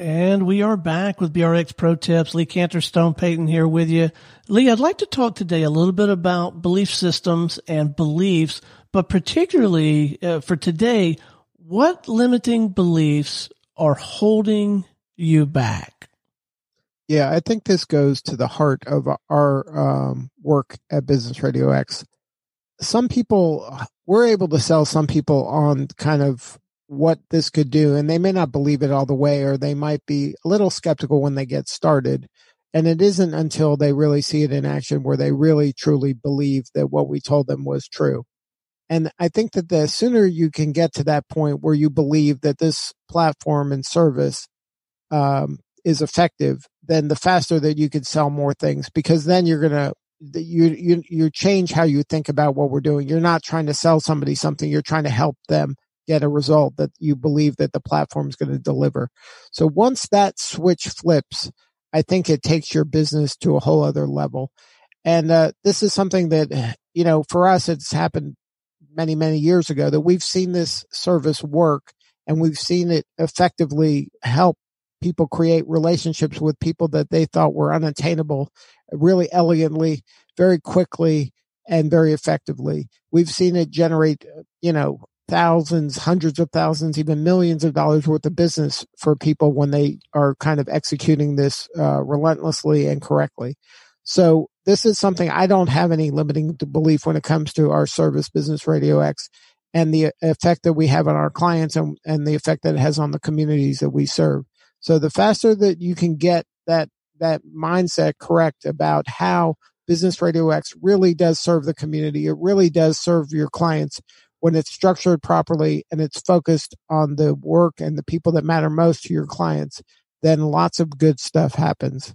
And we are back with BRX Pro Tips. Lee Kantor, Stone Payton here with you. Lee, I'd like to talk today a little bit about belief systems and beliefs, but particularly uh, for today, what limiting beliefs are holding you back? Yeah, I think this goes to the heart of our um, work at Business Radio X. Some people, we're able to sell some people on kind of what this could do and they may not believe it all the way or they might be a little skeptical when they get started. And it isn't until they really see it in action where they really truly believe that what we told them was true. And i think that the sooner you can get to that point where you believe that this platform and service um, is effective then the faster that you can sell more things because then you're going to you you you change how you think about what we're doing. You're not trying to sell somebody something you're trying to help them get a result that you believe that the platform is going to deliver. So once that switch flips, I think it takes your business to a whole other level. And uh, this is something that, you know, for us, it's happened many, many years ago that we've seen this service work and we've seen it effectively help people create relationships with people that they thought were unattainable really elegantly, very quickly, and very effectively. We've seen it generate, you know, thousands, hundreds of thousands, even millions of dollars worth of business for people when they are kind of executing this uh, relentlessly and correctly. So this is something I don't have any limiting belief when it comes to our service, Business Radio X, and the effect that we have on our clients and, and the effect that it has on the communities that we serve. So the faster that you can get that that mindset correct about how Business Radio X really does serve the community, it really does serve your clients when it's structured properly and it's focused on the work and the people that matter most to your clients, then lots of good stuff happens.